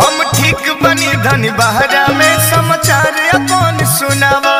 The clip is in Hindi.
हम ठीक बनी धन बहरा में समाचार अपन सुनावा।